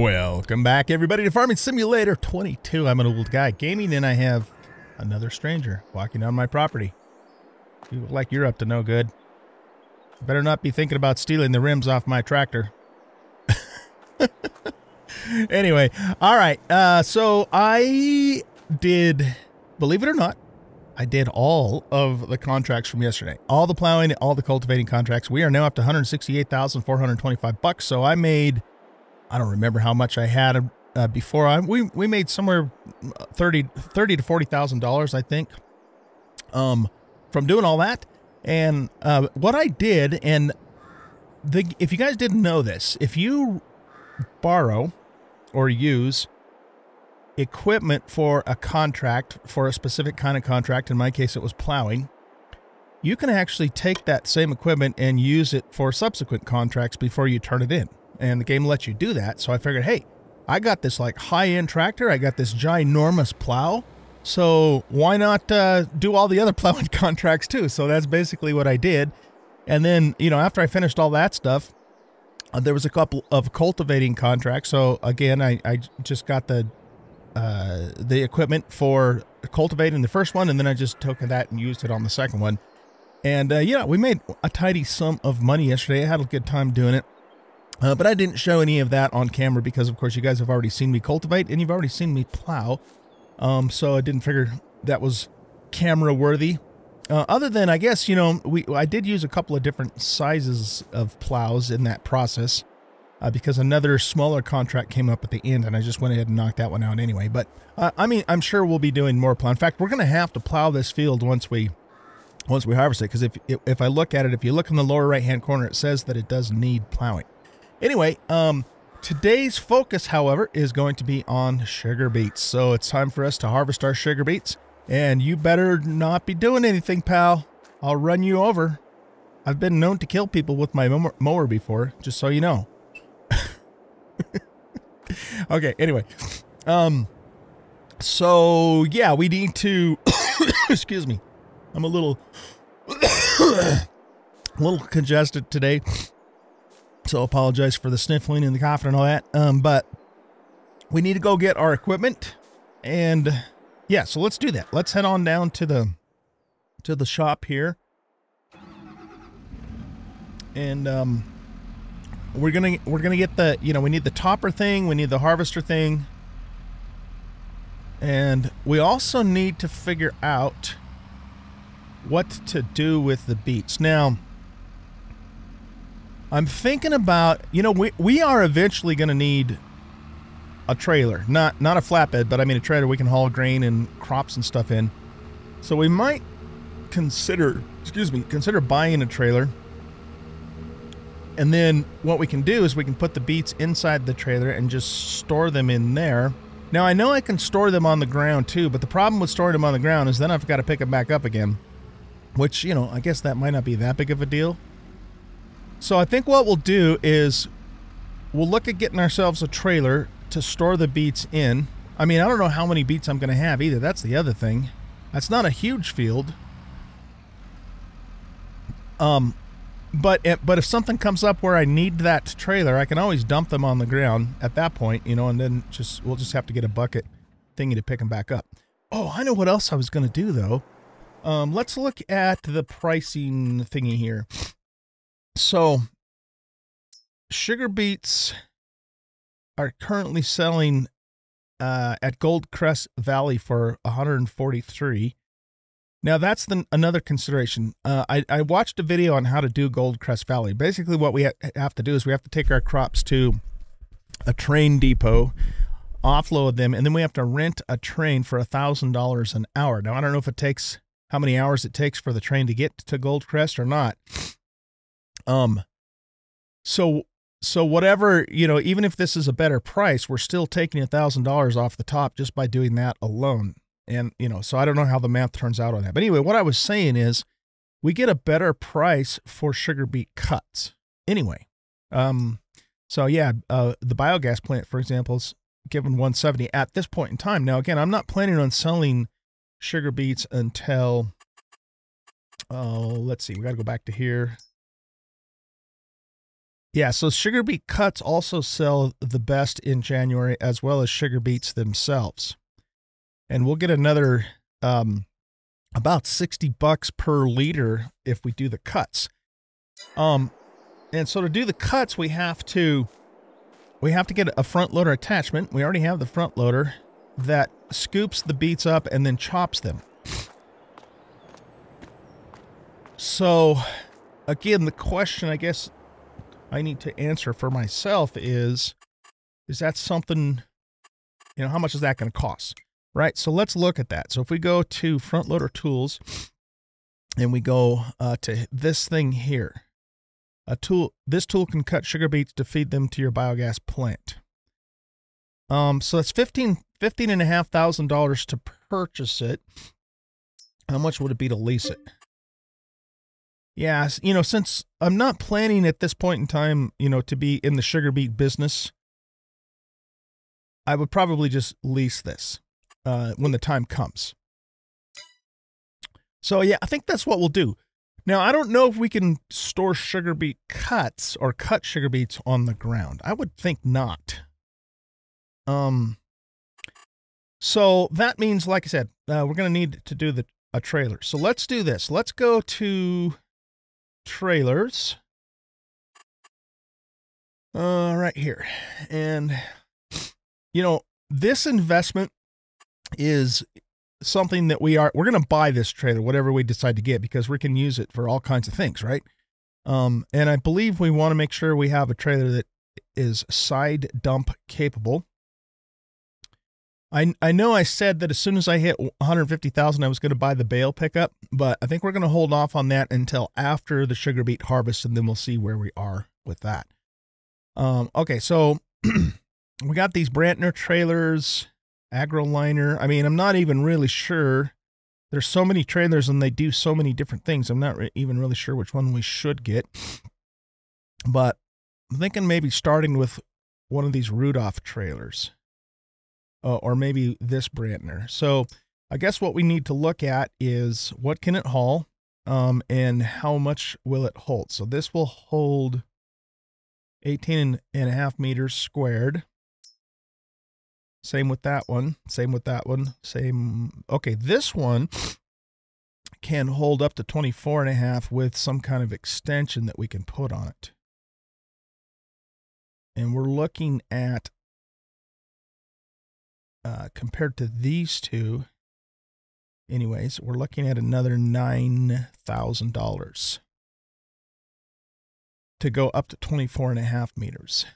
Welcome back, everybody, to Farming Simulator 22. I'm an old guy gaming, and I have another stranger walking on my property. You look like you're up to no good. Better not be thinking about stealing the rims off my tractor. anyway, all right. Uh, so I did, believe it or not, I did all of the contracts from yesterday. All the plowing, all the cultivating contracts. We are now up to 168,425 bucks. So I made I don't remember how much I had uh, before. I we we made somewhere 30, 30 to forty thousand dollars, I think, um, from doing all that. And uh, what I did, and the if you guys didn't know this, if you borrow or use equipment for a contract for a specific kind of contract, in my case it was plowing, you can actually take that same equipment and use it for subsequent contracts before you turn it in and the game lets you do that. So I figured, hey, I got this like high end tractor, I got this ginormous plow. So why not uh, do all the other plowing contracts too? So that's basically what I did. And then, you know, after I finished all that stuff, uh, there was a couple of cultivating contracts. So again, I, I just got the uh, the equipment for cultivating the first one, and then I just took that and used it on the second one. And uh, yeah, we made a tidy sum of money yesterday. I had a good time doing it. Uh, but I didn't show any of that on camera because, of course, you guys have already seen me cultivate and you've already seen me plow. Um, so I didn't figure that was camera worthy. Uh, other than, I guess, you know, we I did use a couple of different sizes of plows in that process uh, because another smaller contract came up at the end and I just went ahead and knocked that one out anyway. But, uh, I mean, I'm sure we'll be doing more plow. In fact, we're going to have to plow this field once we once we harvest it because if, if I look at it, if you look in the lower right-hand corner, it says that it does need plowing. Anyway, um, today's focus, however, is going to be on sugar beets. So it's time for us to harvest our sugar beets. And you better not be doing anything, pal. I'll run you over. I've been known to kill people with my mower before, just so you know. okay, anyway. Um, so, yeah, we need to... excuse me. I'm a little... a little congested today. So apologize for the sniffling and the coughing and all that. Um, but we need to go get our equipment. And yeah, so let's do that. Let's head on down to the to the shop here. And um we're gonna we're gonna get the you know we need the topper thing we need the harvester thing and we also need to figure out what to do with the beets now I'm thinking about, you know, we, we are eventually going to need a trailer. Not not a flatbed, but I mean a trailer we can haul grain and crops and stuff in. So we might consider, excuse me, consider buying a trailer. And then what we can do is we can put the beets inside the trailer and just store them in there. Now I know I can store them on the ground too, but the problem with storing them on the ground is then I've got to pick them back up again. Which, you know, I guess that might not be that big of a deal. So I think what we'll do is we'll look at getting ourselves a trailer to store the beets in. I mean, I don't know how many beets I'm going to have either. That's the other thing. That's not a huge field. Um, but but if something comes up where I need that trailer, I can always dump them on the ground at that point, you know, and then just we'll just have to get a bucket thingy to pick them back up. Oh, I know what else I was going to do though. Um, let's look at the pricing thingy here. So, sugar beets are currently selling uh, at Goldcrest Valley for 143. Now that's the, another consideration. Uh, I, I watched a video on how to do Goldcrest Valley. Basically, what we ha have to do is we have to take our crops to a train depot, offload them, and then we have to rent a train for a thousand dollars an hour. Now I don't know if it takes how many hours it takes for the train to get to Goldcrest or not. Um, so so whatever you know, even if this is a better price, we're still taking a thousand dollars off the top just by doing that alone. And you know, so I don't know how the math turns out on that. But anyway, what I was saying is, we get a better price for sugar beet cuts. Anyway, um, so yeah, uh, the biogas plant, for example, is given 170 at this point in time. Now, again, I'm not planning on selling sugar beets until, oh, let's see, we got to go back to here. Yeah, so sugar beet cuts also sell the best in January as well as sugar beets themselves. And we'll get another um about 60 bucks per liter if we do the cuts. Um and so to do the cuts we have to we have to get a front loader attachment. We already have the front loader that scoops the beets up and then chops them. So again, the question I guess I need to answer for myself is, is that something, you know, how much is that going to cost? Right. So let's look at that. So if we go to front loader tools and we go uh, to this thing here, a tool, this tool can cut sugar beets to feed them to your biogas plant. Um, so that's 15, 15 and a half thousand dollars to purchase it. How much would it be to lease it? Yeah, you know, since I'm not planning at this point in time, you know, to be in the sugar beet business, I would probably just lease this uh, when the time comes. So yeah, I think that's what we'll do. Now, I don't know if we can store sugar beet cuts or cut sugar beets on the ground. I would think not. Um, so that means, like I said, uh, we're going to need to do the a trailer. So let's do this. Let's go to trailers. Uh, right here. And, you know, this investment is something that we are, we're going to buy this trailer, whatever we decide to get, because we can use it for all kinds of things, right? Um, and I believe we want to make sure we have a trailer that is side dump capable. I I know I said that as soon as I hit 150,000 I was going to buy the bale pickup, but I think we're going to hold off on that until after the sugar beet harvest and then we'll see where we are with that. Um okay, so we got these Brantner trailers, AgroLiner. I mean, I'm not even really sure. There's so many trailers and they do so many different things. I'm not re even really sure which one we should get. But I'm thinking maybe starting with one of these Rudolph trailers uh, or maybe this Brantner. So I guess what we need to look at is what can it haul um, and how much will it hold. So this will hold 18 and a half meters squared. Same with that one. Same with that one. Same. Okay, this one can hold up to 24 and a half with some kind of extension that we can put on it. And we're looking at uh, compared to these two, anyways, we're looking at another $9,000 to go up to 24 and a half meters.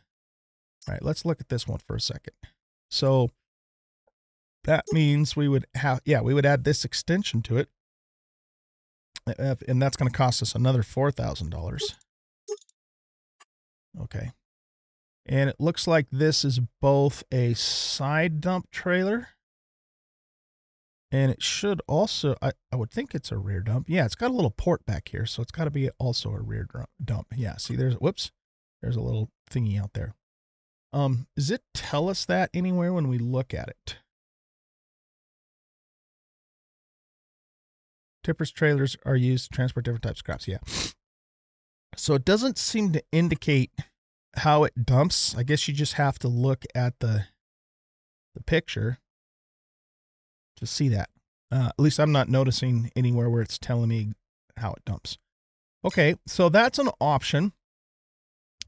All right, let's look at this one for a second. So that means we would have, yeah, we would add this extension to it. And that's going to cost us another $4,000. Okay. And it looks like this is both a side dump trailer. And it should also, I, I would think it's a rear dump. Yeah, it's got a little port back here. So it's got to be also a rear dump. Yeah, see, there's, whoops, there's a little thingy out there. Um, does it tell us that anywhere when we look at it? Tippers trailers are used to transport different types of crops. Yeah. So it doesn't seem to indicate how it dumps, I guess you just have to look at the the picture to see that. Uh, at least I'm not noticing anywhere where it's telling me how it dumps. Okay, so that's an option.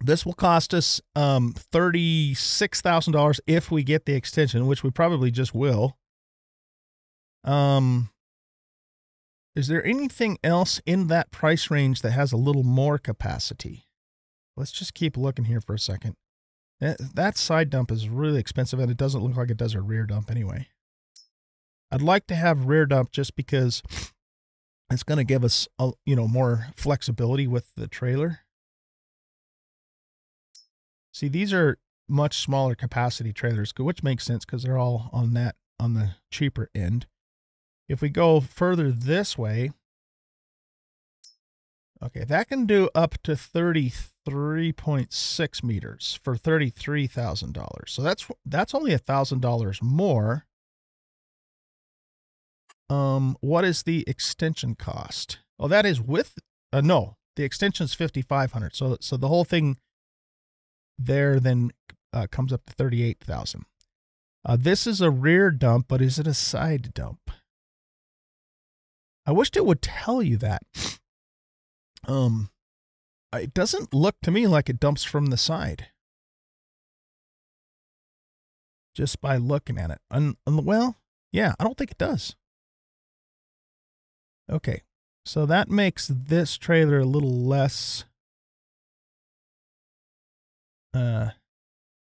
This will cost us um, $36,000 if we get the extension, which we probably just will. Um, is there anything else in that price range that has a little more capacity? Let's just keep looking here for a second. That side dump is really expensive and it doesn't look like it does a rear dump anyway. I'd like to have rear dump just because it's going to give us, a, you know, more flexibility with the trailer. See, these are much smaller capacity trailers, which makes sense because they're all on that, on the cheaper end. If we go further this way, Okay, that can do up to 33.6 meters for $33,000. So that's that's only $1,000 more. Um what is the extension cost? Oh, that is with uh, no, the extension is 5500. So so the whole thing there then uh, comes up to 38,000. Uh, this is a rear dump, but is it a side dump? I wished it would tell you that. Um, it doesn't look to me like it dumps from the side. Just by looking at it. And, and well, yeah, I don't think it does. Okay, so that makes this trailer a little less uh,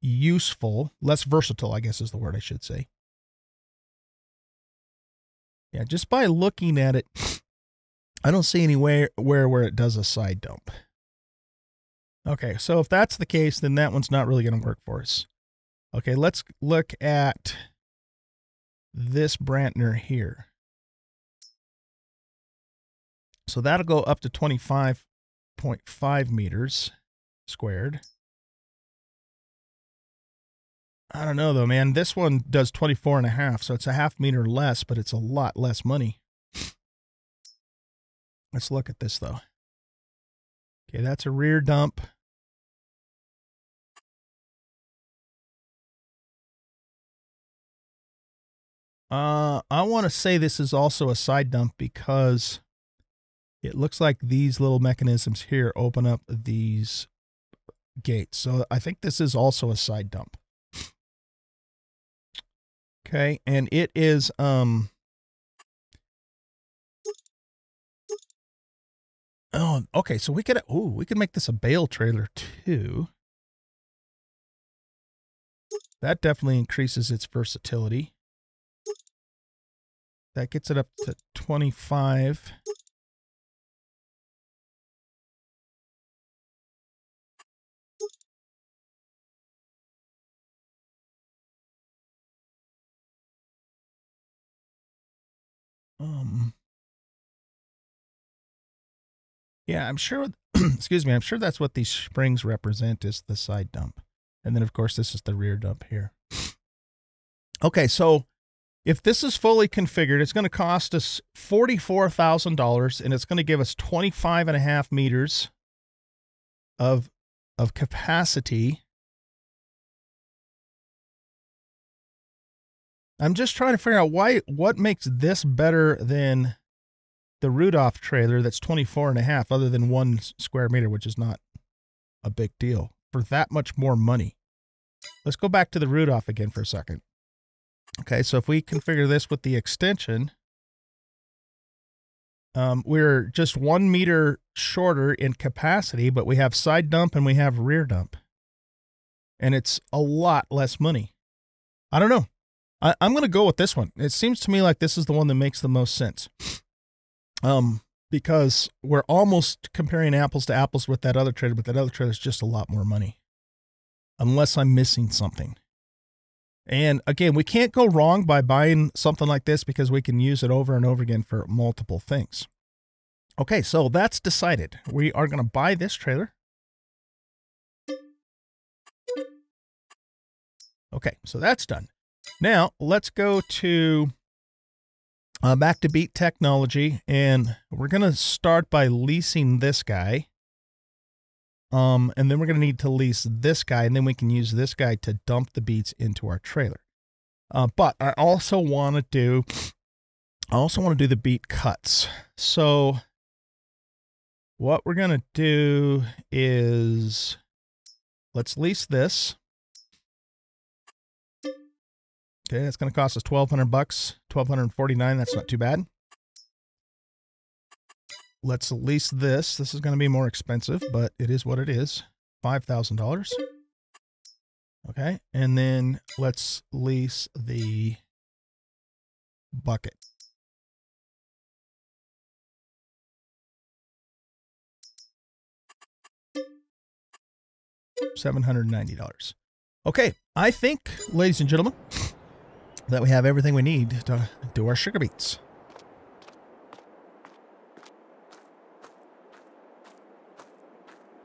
useful, less versatile, I guess is the word I should say. Yeah, just by looking at it, I don't see anywhere where where it does a side dump. Okay, so if that's the case, then that one's not really going to work for us. Okay, let's look at this Brantner here. So that'll go up to 25.5 meters squared. I don't know though, man. This one does 24 and a half, so it's a half meter less, but it's a lot less money. Let's look at this though. Okay, that's a rear dump. Uh, I want to say this is also a side dump because it looks like these little mechanisms here open up these gates. So I think this is also a side dump. Okay, and it is um Oh, okay, so we could oh, we could make this a bale trailer too. That definitely increases its versatility. That gets it up to 25. Um, yeah, I'm sure, excuse me, I'm sure that's what these springs represent is the side dump. And then, of course, this is the rear dump here. Okay, so if this is fully configured, it's going to cost us $44,000 and it's going to give us 25 and a half meters of, of capacity I'm just trying to figure out why what makes this better than the Rudolph trailer that's 24 and a half other than one square meter, which is not a big deal for that much more money. Let's go back to the Rudolph again for a second. Okay, so if we configure this with the extension, um, we're just one meter shorter in capacity, but we have side dump and we have rear dump. And it's a lot less money. I don't know. I, am going to go with this one. It seems to me like this is the one that makes the most sense. Um, because we're almost comparing apples to apples with that other trader, but that other trader is just a lot more money. Unless I'm missing something. And again, we can't go wrong by buying something like this because we can use it over and over again for multiple things. Okay, so that's decided. We are going to buy this trailer. Okay, so that's done. Now, let's go to uh, back to Beet Technology, and we're going to start by leasing this guy. Um, and then we're going to need to lease this guy, and then we can use this guy to dump the beets into our trailer. Uh, but I also want to do, I also want to do the beet cuts. So what we're going to do is let's lease this. Okay, that's going to cost us 1200 bucks, 1249. That's not too bad. Let's lease this. This is going to be more expensive, but it is what it is. $5,000. Okay, and then let's lease the bucket. $790. Okay, I think, ladies and gentlemen, that we have everything we need to do our sugar beets.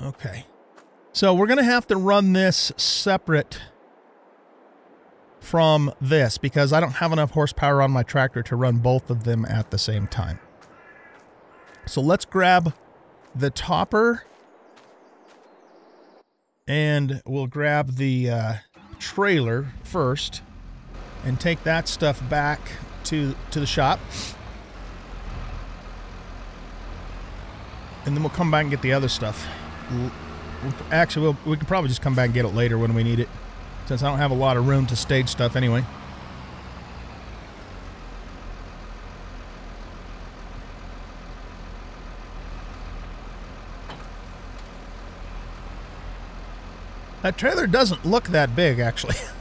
Okay. So we're going to have to run this separate from this because I don't have enough horsepower on my tractor to run both of them at the same time. So let's grab the topper And we'll grab the uh, trailer first and take that stuff back to to the shop. And then we'll come back and get the other stuff. Actually, we'll, we can probably just come back and get it later when we need it, since I don't have a lot of room to stage stuff anyway. That trailer doesn't look that big, actually.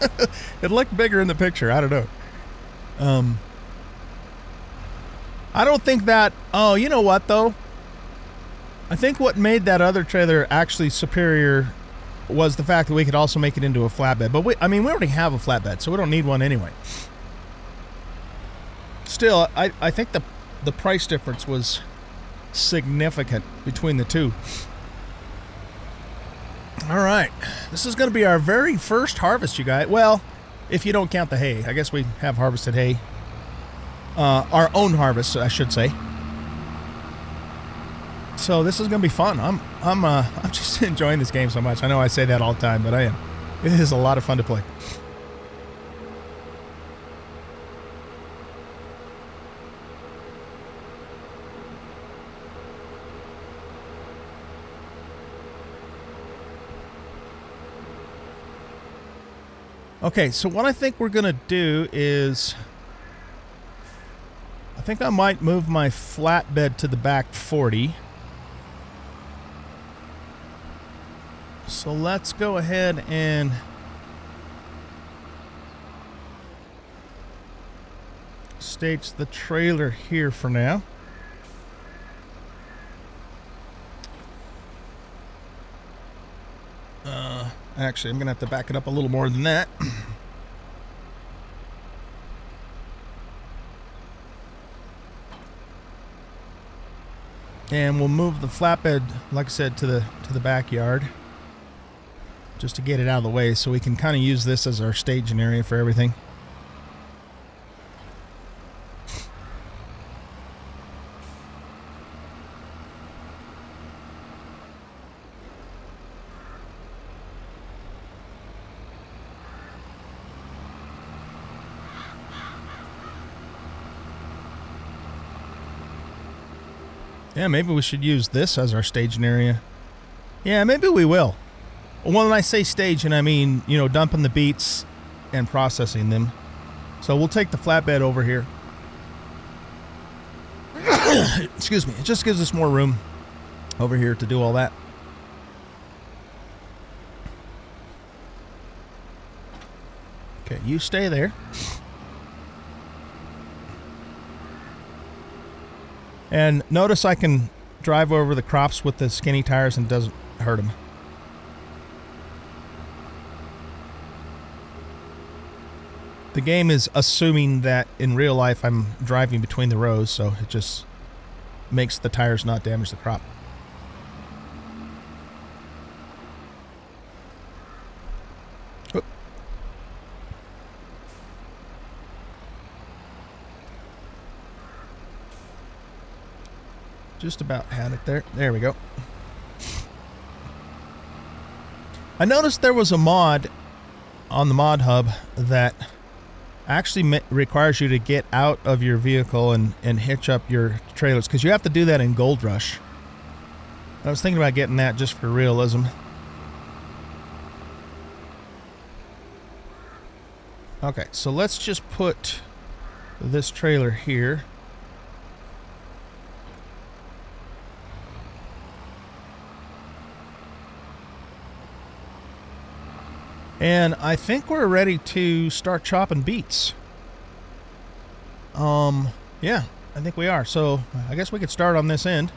it looked bigger in the picture. I don't know. Um, I don't think that. Oh, you know what though? I think what made that other trailer actually superior was the fact that we could also make it into a flatbed. But we, I mean, we already have a flatbed, so we don't need one anyway. Still, I, I think the the price difference was significant between the two. All right, this is going to be our very first harvest, you guys. Well, if you don't count the hay, I guess we have harvested hay. Uh, our own harvest, I should say. So this is going to be fun. I'm I'm uh, I'm just enjoying this game so much. I know I say that all the time, but I am. It is a lot of fun to play. Okay, so what I think we're going to do is... I think I might move my flatbed to the back 40. So let's go ahead and... stage the trailer here for now. Uh, Actually, I'm going to have to back it up a little more than that. and we'll move the flatbed, like I said, to the to the backyard, just to get it out of the way, so we can kind of use this as our staging area for everything. Yeah, maybe we should use this as our staging area. Yeah, maybe we will. Well, when I say staging, I mean, you know, dumping the beets and processing them. So we'll take the flatbed over here. Excuse me. It just gives us more room over here to do all that. Okay, you stay there. And notice I can drive over the crops with the skinny tires and doesn't hurt them. The game is assuming that in real life I'm driving between the rows, so it just makes the tires not damage the crop. Just about had it there. There we go. I noticed there was a mod on the mod hub that actually requires you to get out of your vehicle and, and hitch up your trailers because you have to do that in Gold Rush. I was thinking about getting that just for realism. Okay, so let's just put this trailer here. And I think we're ready to start chopping beets. Um, yeah, I think we are. So I guess we could start on this end.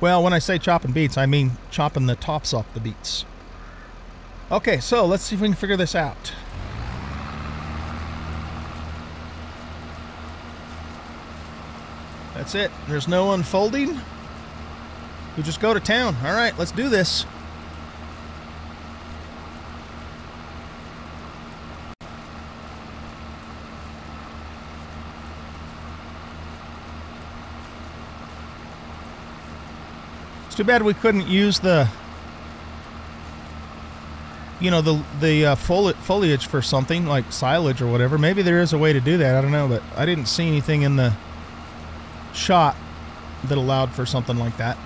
Well, when I say chopping beets, I mean chopping the tops off the beets. Okay, so let's see if we can figure this out. That's it. There's no unfolding. We just go to town. All right, let's do this. It's too bad we couldn't use the, you know, the the uh, foliage for something like silage or whatever. Maybe there is a way to do that. I don't know, but I didn't see anything in the shot that allowed for something like that.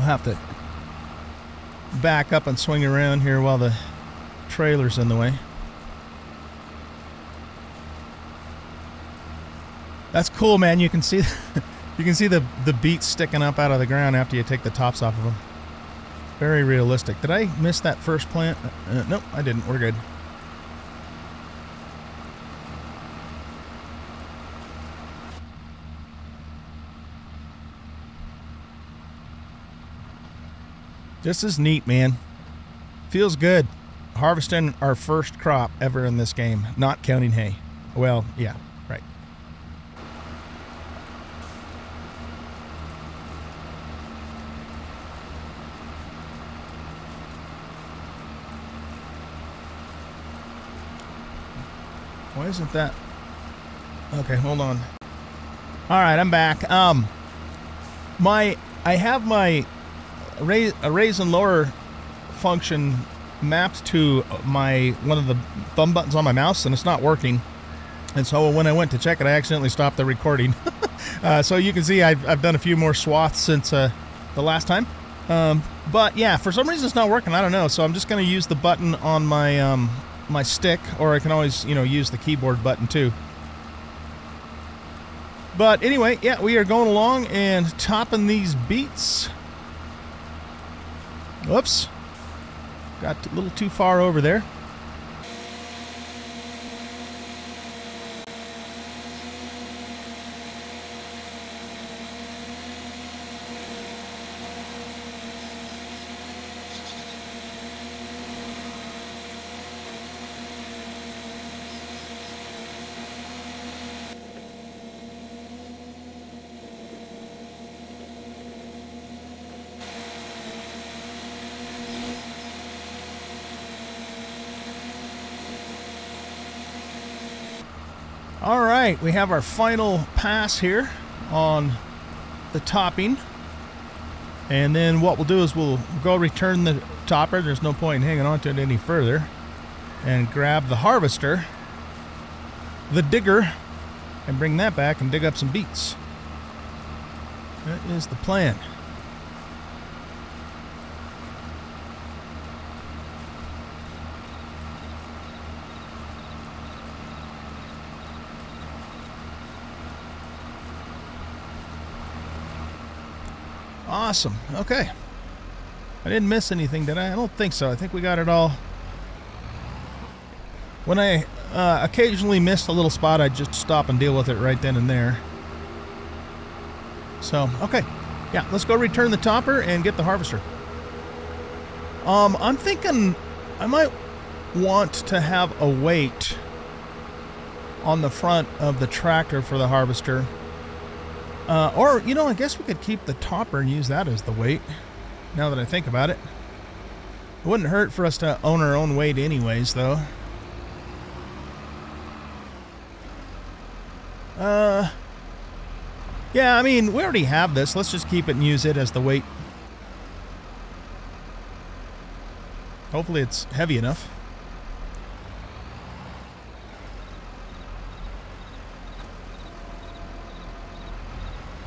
We'll have to back up and swing around here while the trailer's in the way. That's cool, man. You can see you can see the the beets sticking up out of the ground after you take the tops off of them. Very realistic. Did I miss that first plant? Uh, nope, I didn't. We're good. This is neat, man. Feels good. Harvesting our first crop ever in this game, not counting hay. Well, yeah, right. Why isn't that? Okay, hold on. All right, I'm back. Um, my I have my raise, a raise and lower function mapped to my one of the thumb buttons on my mouse, and it's not working. And so when I went to check it, I accidentally stopped the recording. uh, so you can see I've, I've done a few more swaths since uh, the last time. Um, but yeah, for some reason it's not working. I don't know. So I'm just going to use the button on my um, my stick, or I can always you know use the keyboard button too. But anyway, yeah, we are going along and topping these beets. Whoops. Got a little too far over there. All right, we have our final pass here on the topping. And then what we'll do is we'll go return the topper. There's no point in hanging on to it any further. And grab the harvester, the digger, and bring that back and dig up some beets. That is the plan. Awesome. Okay. I didn't miss anything, did I? I don't think so. I think we got it all. When I uh, occasionally miss a little spot, I just stop and deal with it right then and there. So, okay. Yeah, let's go return the topper and get the harvester. Um, I'm thinking I might want to have a weight on the front of the tractor for the harvester. Uh, or, you know, I guess we could keep the topper and use that as the weight, now that I think about it. It wouldn't hurt for us to own our own weight anyways, though. Uh, yeah, I mean, we already have this. Let's just keep it and use it as the weight. Hopefully it's heavy enough.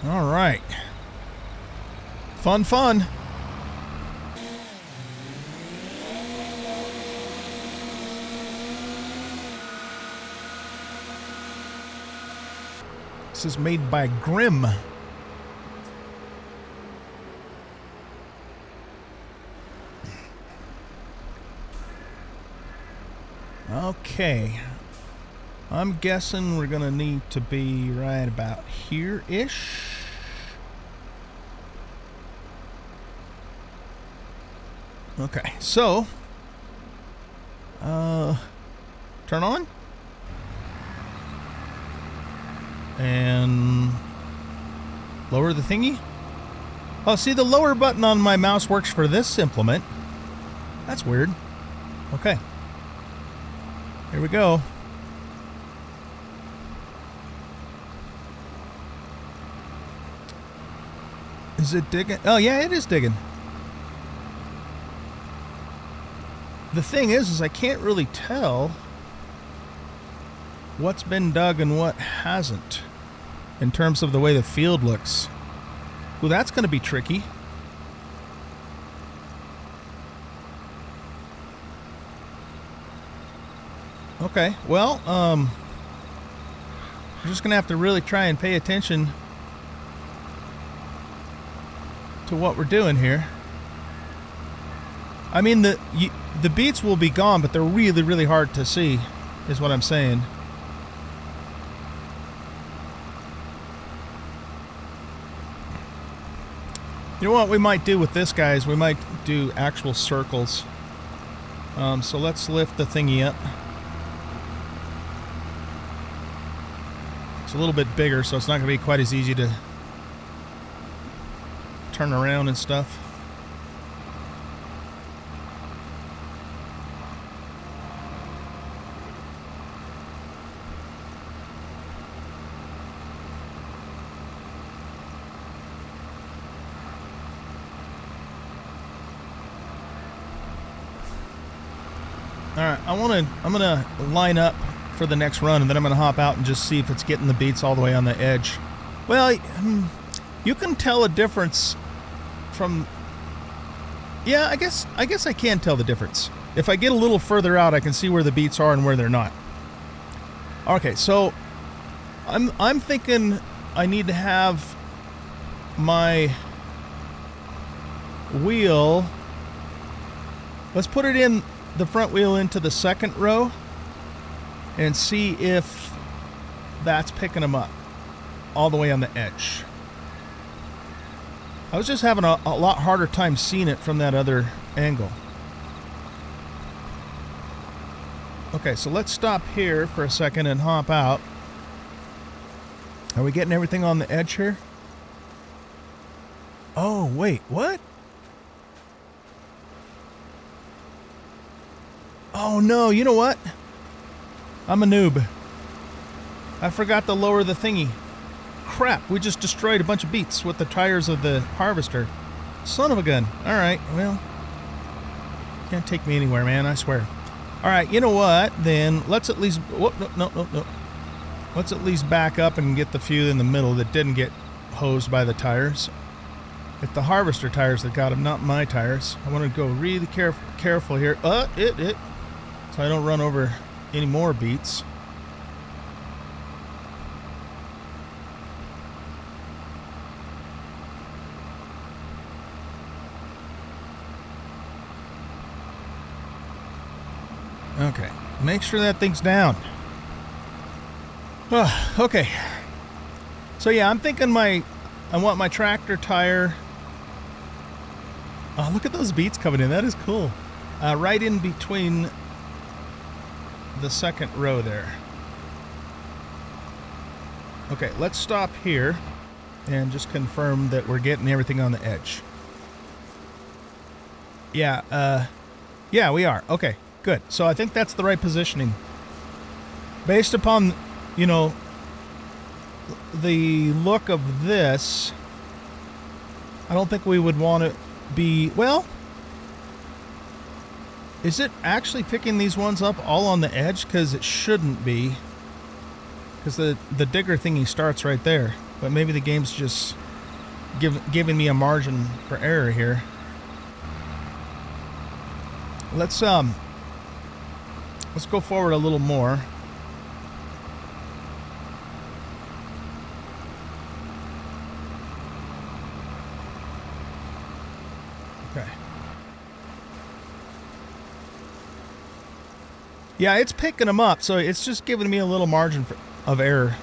All right. Fun, fun. This is made by Grimme. Okay. I'm guessing we're going to need to be right about here-ish. Okay, so... Uh... Turn on? And... Lower the thingy? Oh, see, the lower button on my mouse works for this implement. That's weird. Okay. Here we go. Is it digging? Oh, yeah, it is digging. The thing is, is I can't really tell what's been dug and what hasn't in terms of the way the field looks. Well, that's going to be tricky. Okay, well, um, we're just going to have to really try and pay attention to what we're doing here. I mean, the you, the beets will be gone, but they're really, really hard to see, is what I'm saying. You know what we might do with this, guys? We might do actual circles. Um, so let's lift the thingy up. It's a little bit bigger, so it's not going to be quite as easy to turn around and stuff. All to. I'm gonna line up for the next run, and then I'm gonna hop out and just see if it's getting the beets all the way on the edge. Well, hmm, you can tell a difference from. Yeah, I guess I guess I can tell the difference. If I get a little further out, I can see where the beets are and where they're not. Okay, so I'm I'm thinking I need to have my wheel. Let's put it in the front wheel into the second row and see if that's picking them up all the way on the edge. I was just having a, a lot harder time seeing it from that other angle. Okay, so let's stop here for a second and hop out. Are we getting everything on the edge here? Oh, wait, what? Oh no, you know what? I'm a noob. I forgot to lower the thingy. Crap, we just destroyed a bunch of beets with the tires of the harvester. Son of a gun. Alright, well. Can't take me anywhere, man, I swear. Alright, you know what? Then let's at least... Whoop, no, no, no, no. Let's at least back up and get the few in the middle that didn't get hosed by the tires. It's the harvester tires that got them, not my tires. I want to go really caref careful here. Uh, it, it. So I don't run over any more beets. Okay, make sure that thing's down. Oh, okay. So yeah, I'm thinking my, I want my tractor tire. Oh, look at those beets coming in. That is cool. Uh, right in between the second row there. Okay, let's stop here and just confirm that we're getting everything on the edge. Yeah, uh, yeah, we are. Okay, good. So I think that's the right positioning. Based upon, you know, the look of this, I don't think we would want to be, well, is it actually picking these ones up all on the edge? Because it shouldn't be. Because the, the digger thingy starts right there. But maybe the game's just give, giving me a margin for error here. Let's um let's go forward a little more. Yeah, it's picking them up, so it's just giving me a little margin for, of error.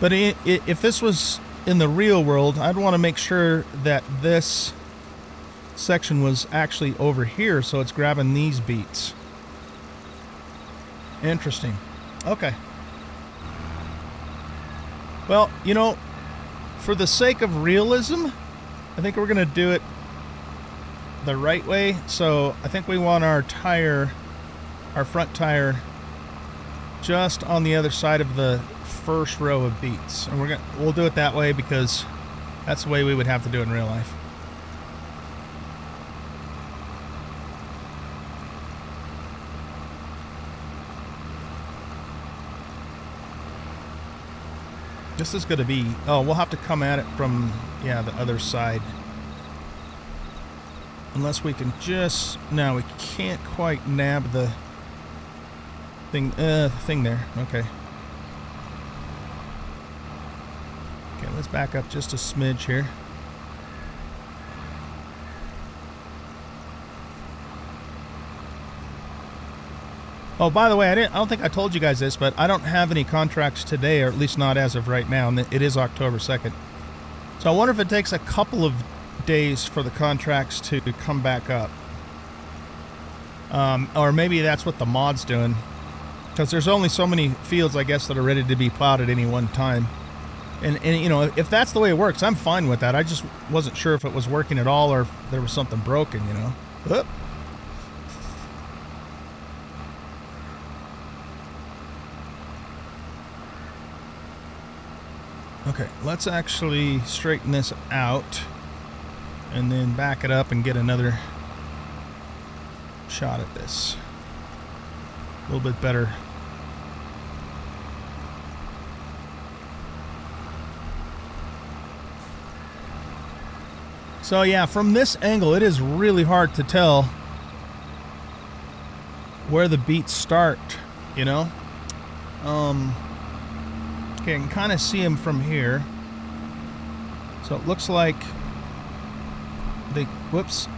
But i i if this was in the real world, I'd want to make sure that this section was actually over here, so it's grabbing these beets. Interesting. Okay. Well, you know, for the sake of realism, I think we're going to do it the right way. So I think we want our tire, our front tire, just on the other side of the first row of beets. And we're gonna we'll do it that way because that's the way we would have to do it in real life. This is going to be... Oh, we'll have to come at it from, yeah, the other side. Unless we can just... No, we can't quite nab the thing, uh, thing there. Okay. Okay, let's back up just a smidge here. Oh, by the way, I didn't. I don't think I told you guys this, but I don't have any contracts today, or at least not as of right now. And it is October second, so I wonder if it takes a couple of days for the contracts to come back up, um, or maybe that's what the mod's doing, because there's only so many fields, I guess, that are ready to be plowed at any one time. And, and you know, if that's the way it works, I'm fine with that. I just wasn't sure if it was working at all or if there was something broken, you know. Oop. Okay, let's actually straighten this out and then back it up and get another shot at this. A little bit better. So yeah, from this angle, it is really hard to tell where the beets start, you know? Um, Okay, I can kind of see them from here. So it looks like they, whoops,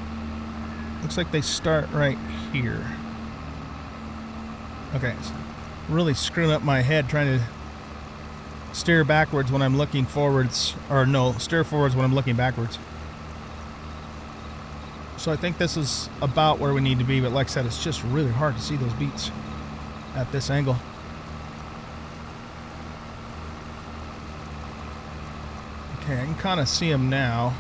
looks like they start right here. Okay, really screwing up my head trying to steer backwards when I'm looking forwards, or no, steer forwards when I'm looking backwards. So I think this is about where we need to be, but like I said, it's just really hard to see those beets at this angle. Okay, I can kind of see them now.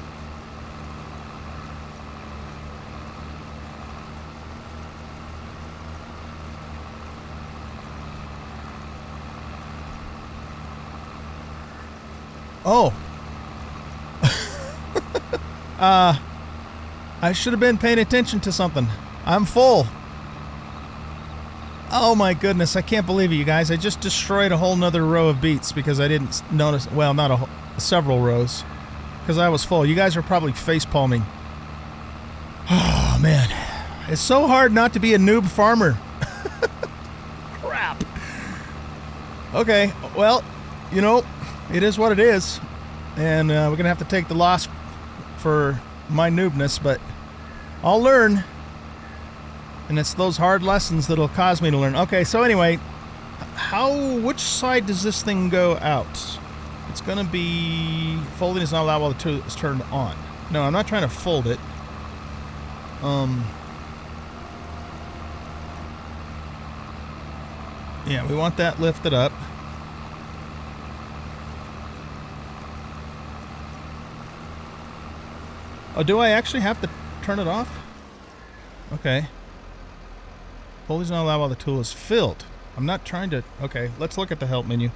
Oh. uh, I should have been paying attention to something. I'm full. Oh my goodness, I can't believe it, you guys. I just destroyed a whole nother row of beets because I didn't notice. Well, not a several rows because I was full. You guys are probably face palming. Oh man, it's so hard not to be a noob farmer. Crap. Okay, well, you know, it is what it is, and uh, we're gonna have to take the loss for my noobness, but I'll learn. And it's those hard lessons that'll cause me to learn. Okay, so anyway, how, which side does this thing go out? It's going to be... Folding is not allowed while the is turned on. No, I'm not trying to fold it. Um... Yeah, we want that lifted up. Oh, do I actually have to turn it off? Okay. Is not allowed while the tool is filled. I'm not trying to... Okay, let's look at the help menu.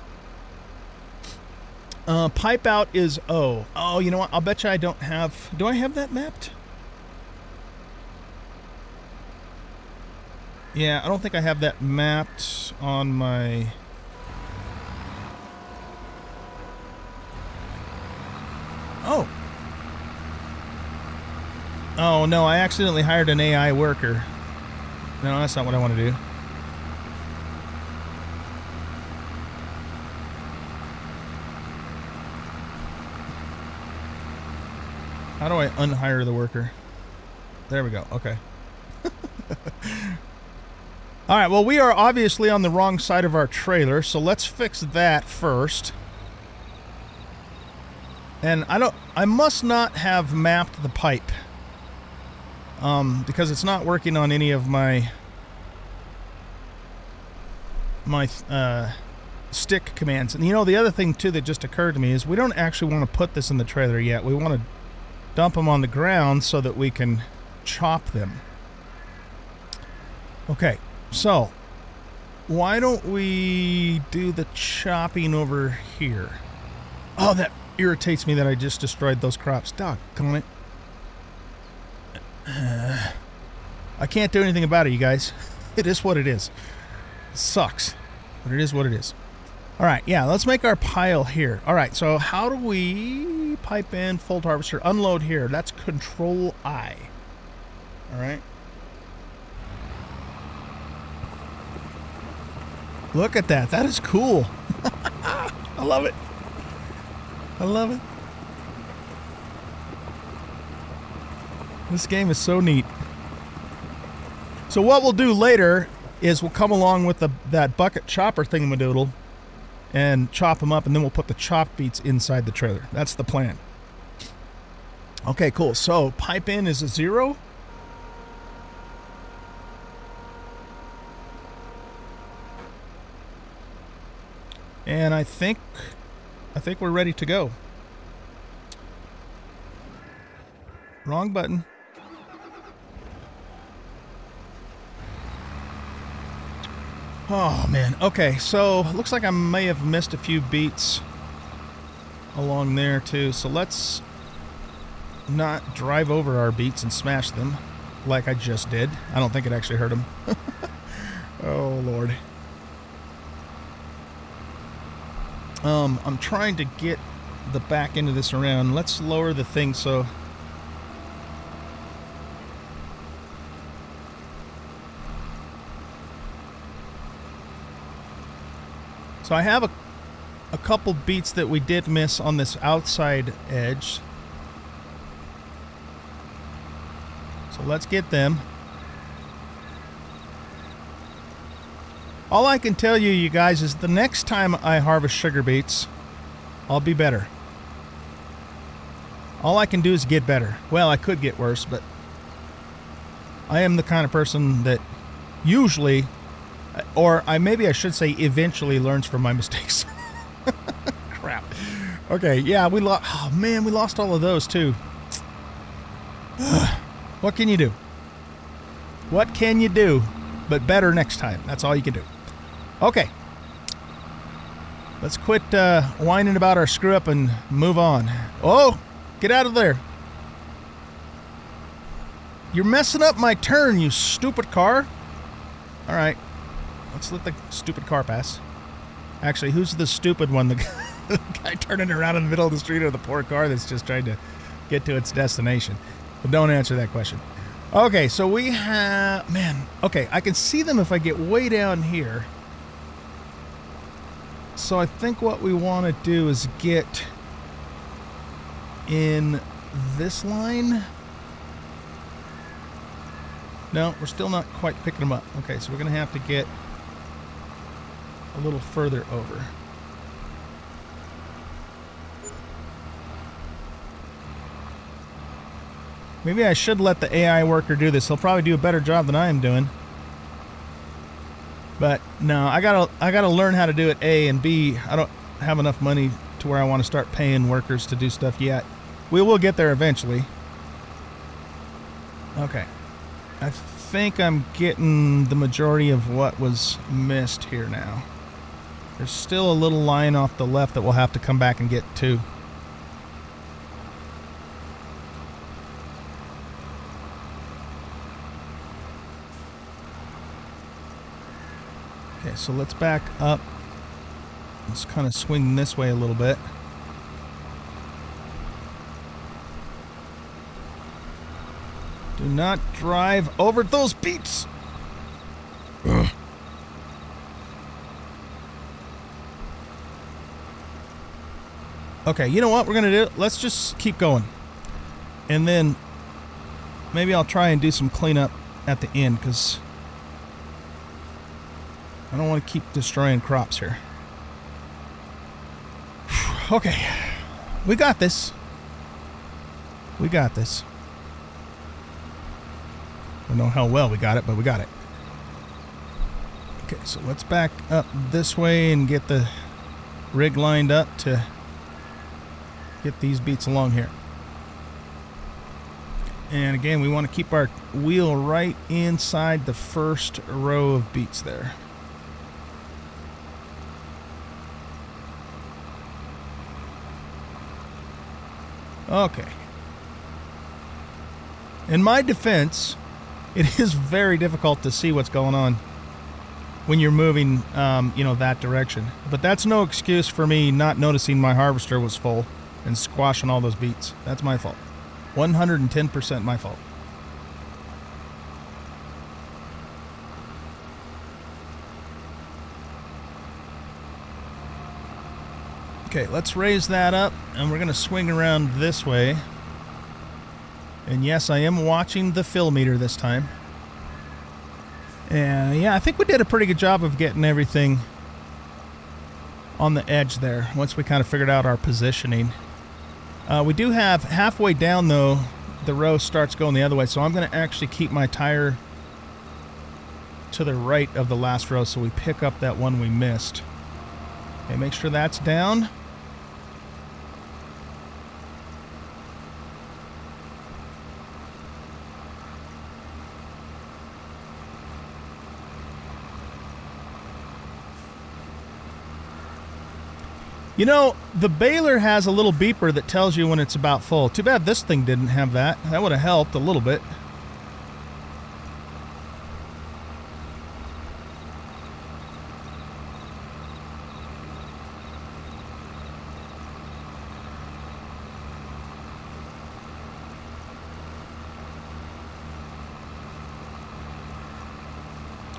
Uh, pipe out is O. Oh, you know what? I'll bet you I don't have... Do I have that mapped? Yeah, I don't think I have that mapped on my... Oh. Oh, no, I accidentally hired an AI worker. No, that's not what I want to do. How do I unhire the worker? There we go. Okay. All right, well, we are obviously on the wrong side of our trailer, so let's fix that first. And I don't, I must not have mapped the pipe. Um, because it's not working on any of my, my, uh, stick commands. And you know, the other thing too that just occurred to me is we don't actually want to put this in the trailer yet. We want to dump them on the ground so that we can chop them. Okay, so why don't we do the chopping over here? Oh, that irritates me that I just destroyed those crops. Doc, Doggone it. I can't do anything about it, you guys. It is what it is. It sucks, but it is what it is. All right, yeah, let's make our pile here. All right, so how do we pipe in fold harvester, unload here? That's control I. All right. Look at that. That is cool. I love it. I love it. This game is so neat. So what we'll do later is we'll come along with the that bucket chopper thingamadoodle and chop them up, and then we'll put the chop beets inside the trailer. That's the plan. Okay, cool. So pipe in is a zero. And I think I think we're ready to go. Wrong button. Oh man. Okay, so looks like I may have missed a few beets along there too. So let's not drive over our beets and smash them like I just did. I don't think it actually hurt them. oh lord. Um, I'm trying to get the back end of this around. Let's lower the thing so I have a, a couple beets that we did miss on this outside edge. So let's get them. All I can tell you, you guys, is the next time I harvest sugar beets, I'll be better. All I can do is get better. Well, I could get worse, but I am the kind of person that usually or I maybe I should say eventually learns from my mistakes. Crap. Okay, yeah, we lost. Oh man, we lost all of those too. what can you do? What can you do? But better next time. That's all you can do. Okay. Let's quit uh, whining about our screw up and move on. Oh, get out of there. You're messing up my turn, you stupid car. All right. Let's let the stupid car pass. Actually, who's the stupid one? The guy turning around in the middle of the street or the poor car that's just trying to get to its destination? But don't answer that question. Okay, so we have... Man, okay, I can see them if I get way down here. So I think what we want to do is get in this line. No, we're still not quite picking them up. Okay, so we're going to have to get a little further over. Maybe I should let the AI worker do this. He'll probably do a better job than I am doing. But no, I gotta I gotta learn how to do it. A and B. I don't have enough money to where I want to start paying workers to do stuff yet. We will get there eventually. Okay. I think I'm getting the majority of what was missed here now. There's still a little line off the left that we'll have to come back and get to. Okay, so let's back up. Let's kind of swing this way a little bit. Do not drive over those beets. Ugh. Okay, you know what we're going to do? Let's just keep going. And then maybe I'll try and do some cleanup at the end because I don't want to keep destroying crops here. okay. We got this. We got this. I don't know how well we got it, but we got it. Okay, so let's back up this way and get the rig lined up to get these beets along here. And again, we want to keep our wheel right inside the first row of beets there. Okay. In my defense, it is very difficult to see what's going on when you're moving, um, you know, that direction. But that's no excuse for me not noticing my harvester was full and squashing all those beets. That's my fault. 110% my fault. Okay, let's raise that up and we're going to swing around this way. And yes, I am watching the fill meter this time. And yeah, I think we did a pretty good job of getting everything on the edge there once we kind of figured out our positioning. Uh, we do have halfway down though, the row starts going the other way. So I'm going to actually keep my tire to the right of the last row so we pick up that one we missed. Okay, make sure that's down. You know, the baler has a little beeper that tells you when it's about full. Too bad this thing didn't have that. That would have helped a little bit.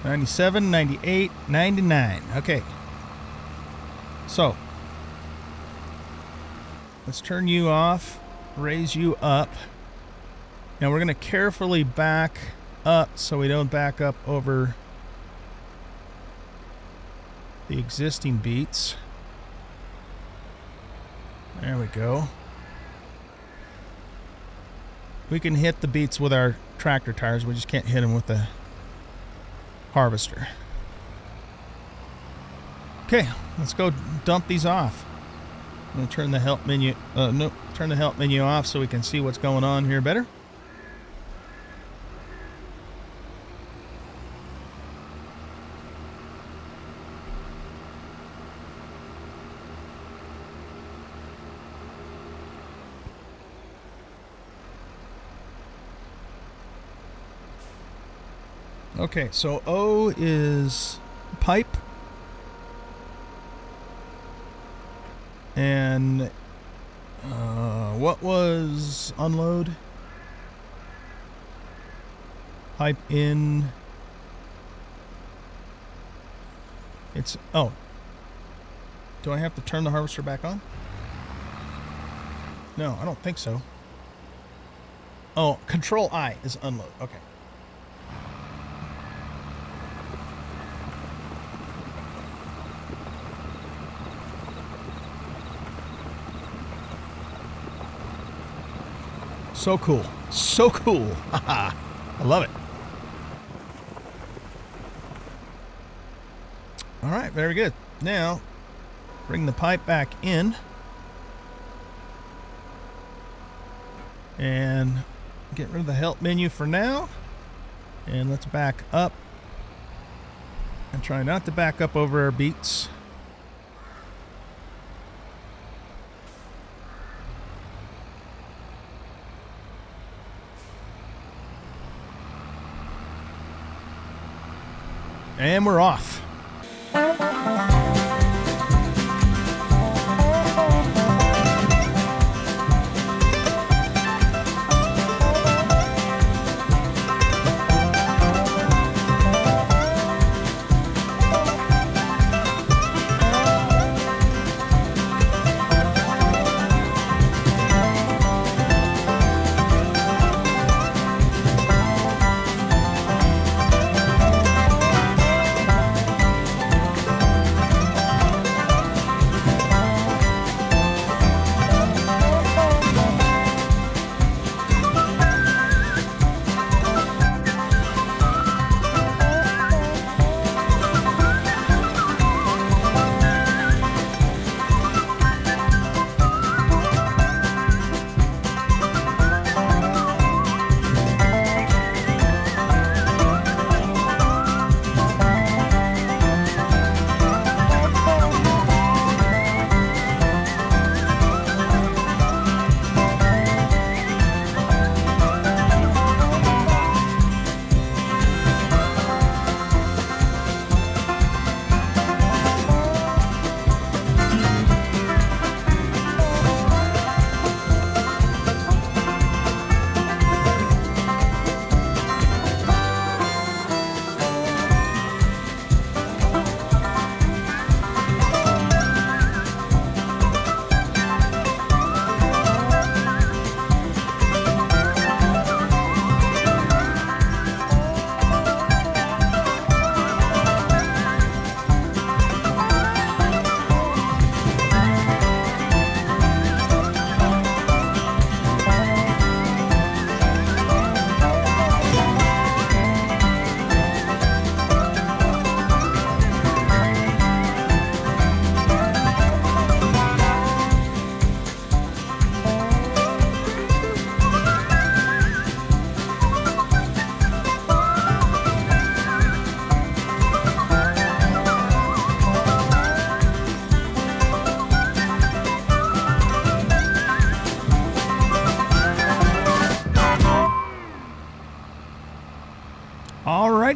Ninety-seven, ninety-eight, ninety-nine. Okay. So, Let's turn you off, raise you up. Now we're going to carefully back up so we don't back up over the existing beets. There we go. We can hit the beets with our tractor tires. We just can't hit them with the harvester. Okay, let's go dump these off. I'm to turn the help menu, uh, no, turn the help menu off so we can see what's going on here better. Okay, so O is pipe And uh, what was unload? Pipe in. It's oh. Do I have to turn the harvester back on? No, I don't think so. Oh, control I is unload. Okay. So cool. So cool. I love it. All right, very good. Now, bring the pipe back in. And get rid of the help menu for now. And let's back up. And try not to back up over our beets. And we're off.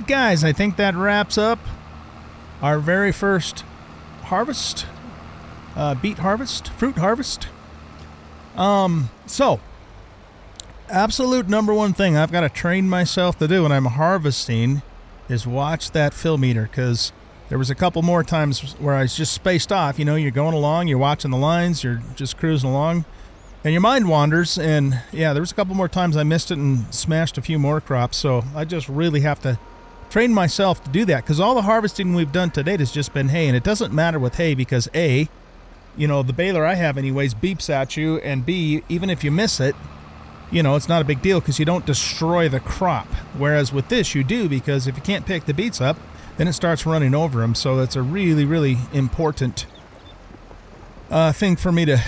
Guys, I think that wraps up our very first harvest, uh, beet harvest, fruit harvest. Um, so absolute number one thing I've got to train myself to do when I'm harvesting is watch that fill meter because there was a couple more times where I was just spaced off. You know, you're going along, you're watching the lines, you're just cruising along, and your mind wanders. And yeah, there was a couple more times I missed it and smashed a few more crops. So I just really have to train myself to do that because all the harvesting we've done to date has just been hay, and it doesn't matter with hay because a, you know, the baler I have anyways beeps at you, and b, even if you miss it, you know, it's not a big deal because you don't destroy the crop. Whereas with this, you do because if you can't pick the beets up, then it starts running over them. So that's a really, really important uh, thing for me to,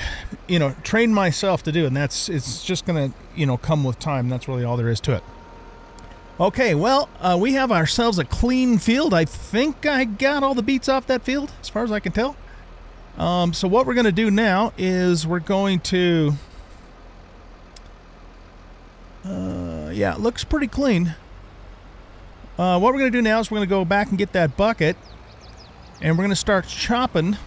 you know, train myself to do. And that's, it's just going to, you know, come with time. That's really all there is to it. Okay, well, uh, we have ourselves a clean field. I think I got all the beets off that field, as far as I can tell. Um, so what we're going to do now is we're going to uh, yeah, it looks pretty clean. Uh, what we're going to do now is we're going to go back and get that bucket, and we're going to start chopping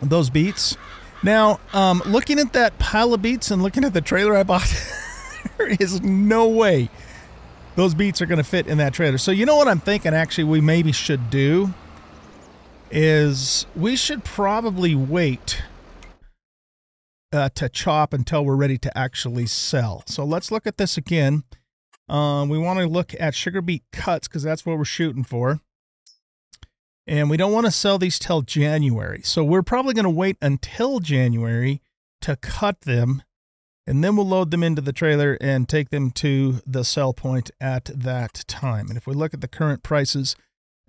those beets. Now, um, looking at that pile of beets and looking at the trailer I bought, there is no way those beets are going to fit in that trailer. So you know what I'm thinking actually we maybe should do is we should probably wait uh, to chop until we're ready to actually sell. So let's look at this again. Um, we want to look at sugar beet cuts because that's what we're shooting for. And we don't want to sell these till January. So we're probably going to wait until January to cut them. And then we'll load them into the trailer and take them to the sell point at that time. And if we look at the current prices,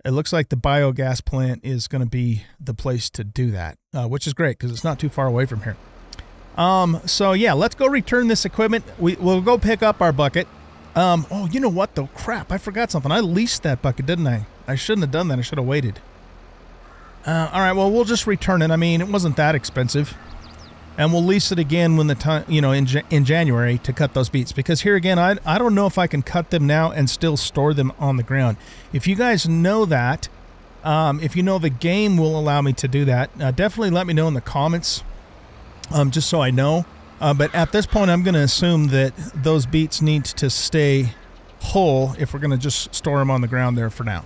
it looks like the biogas plant is going to be the place to do that, uh, which is great because it's not too far away from here. Um, so yeah, let's go return this equipment. We, we'll go pick up our bucket. Um, oh, you know what though? Crap, I forgot something. I leased that bucket, didn't I? I shouldn't have done that. I should have waited. Uh, all right, well, we'll just return it. I mean, it wasn't that expensive. And we'll lease it again when the time, you know, in, in January to cut those beets. Because here again, I, I don't know if I can cut them now and still store them on the ground. If you guys know that, um, if you know the game will allow me to do that, uh, definitely let me know in the comments um, just so I know. Uh, but at this point, I'm going to assume that those beets need to stay whole if we're going to just store them on the ground there for now.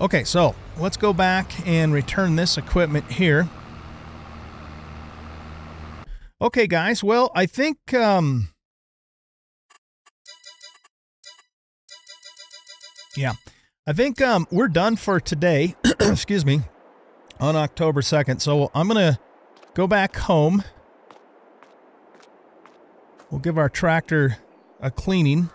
Okay, so let's go back and return this equipment here. Okay, guys. Well, I think... Um, yeah, I think um, we're done for today. excuse me. On October 2nd. So I'm going to go back home. We'll give our tractor a cleaning.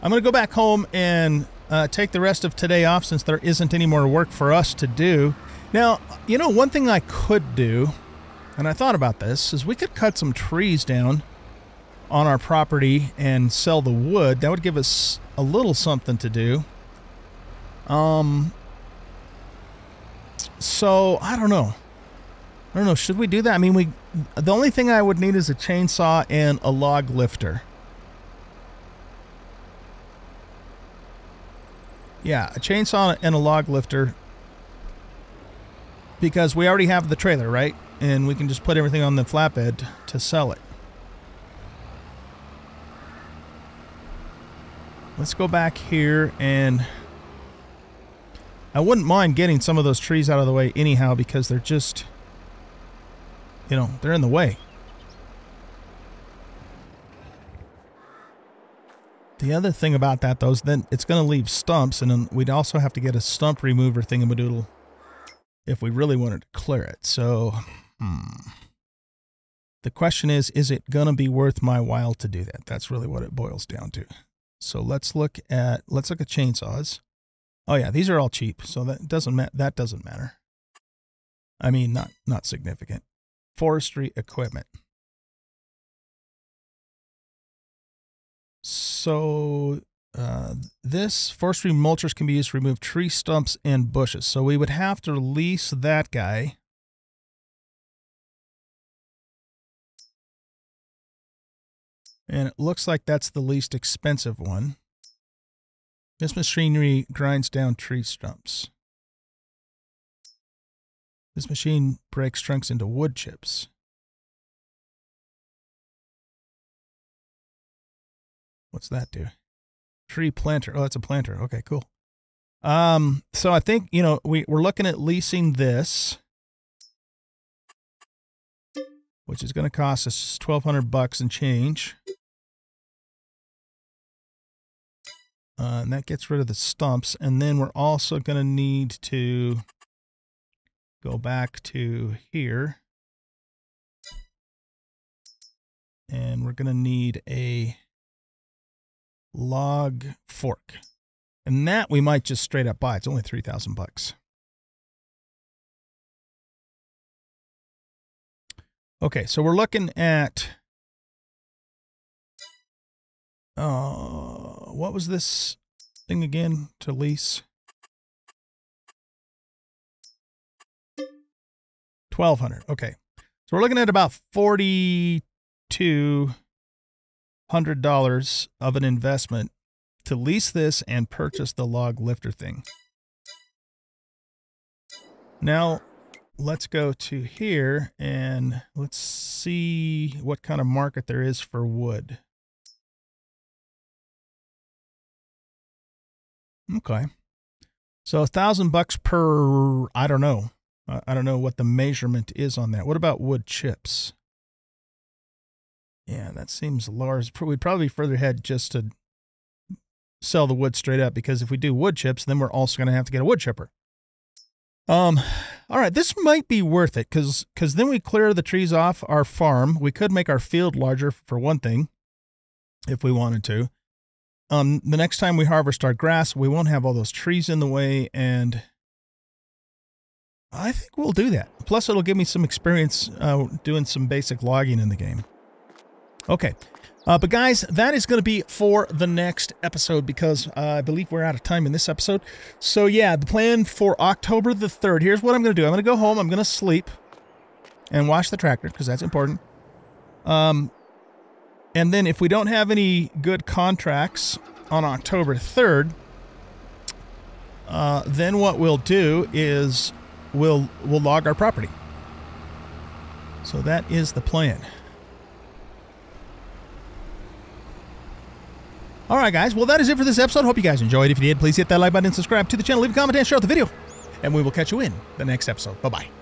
I'm going to go back home and uh, take the rest of today off since there isn't any more work for us to do. Now, you know, one thing I could do, and I thought about this, is we could cut some trees down on our property and sell the wood. That would give us a little something to do. Um, so I don't know. I don't know. Should we do that? I mean, we. The only thing I would need is a chainsaw and a log lifter. Yeah, a chainsaw and a log lifter. Because we already have the trailer, right? And we can just put everything on the flatbed to sell it. Let's go back here and... I wouldn't mind getting some of those trees out of the way anyhow because they're just you know, they're in the way. The other thing about that, though, is then it's going to leave stumps, and then we'd also have to get a stump remover thingamadoodle if we really wanted to clear it. So, hmm. The question is, is it going to be worth my while to do that? That's really what it boils down to. So let's look at let's look at chainsaws. Oh yeah, these are all cheap, so that doesn't ma- that doesn't matter. I mean, not not significant forestry equipment. So uh, this forestry mulchers can be used to remove tree stumps and bushes. So we would have to release that guy. And it looks like that's the least expensive one. This machinery grinds down tree stumps. This machine breaks trunks into wood chips. What's that do? Tree planter. Oh, that's a planter. Okay, cool. Um, so I think, you know, we, we're looking at leasing this, which is going to cost us 1200 bucks and change. Uh, and that gets rid of the stumps. And then we're also going to need to go back to here. And we're going to need a log fork. And that we might just straight up buy. It's only 3000 bucks. Okay, so we're looking at uh what was this thing again to lease? 1200. Okay. So we're looking at about 42 hundred dollars of an investment to lease this and purchase the log lifter thing. Now, let's go to here and let's see what kind of market there is for wood. Okay. So a thousand bucks per, I don't know. I don't know what the measurement is on that. What about wood chips? Yeah, that seems large. We'd probably be further ahead just to sell the wood straight up because if we do wood chips, then we're also going to have to get a wood chipper. Um, all right, this might be worth it because because then we clear the trees off our farm. We could make our field larger for one thing, if we wanted to. Um, the next time we harvest our grass, we won't have all those trees in the way, and I think we'll do that. Plus, it'll give me some experience uh, doing some basic logging in the game. Okay. Uh, but guys, that is going to be for the next episode because uh, I believe we're out of time in this episode. So yeah, the plan for October the 3rd, here's what I'm going to do. I'm going to go home, I'm going to sleep and wash the tractor because that's important. Um, and then if we don't have any good contracts on October 3rd, uh, then what we'll do is we'll we'll log our property. So that is the plan. All right, guys. Well, that is it for this episode. Hope you guys enjoyed. If you did, please hit that like button and subscribe to the channel. Leave a comment and share the video. And we will catch you in the next episode. Bye-bye.